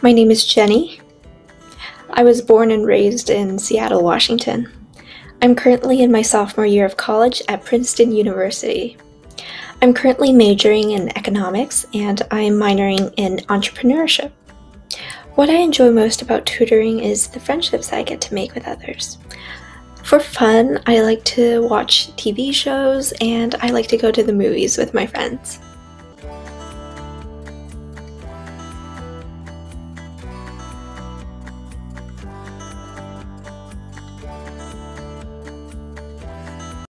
My name is Jenny. I was born and raised in Seattle, Washington. I'm currently in my sophomore year of college at Princeton University. I'm currently majoring in economics and I'm minoring in entrepreneurship. What I enjoy most about tutoring is the friendships I get to make with others. For fun, I like to watch TV shows and I like to go to the movies with my friends.